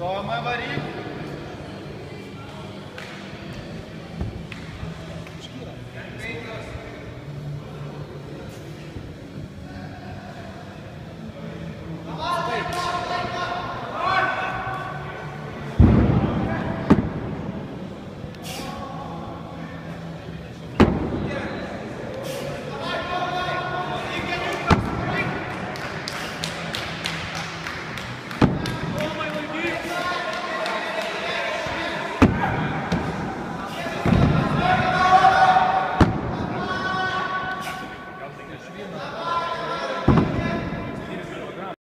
Toma, Marico.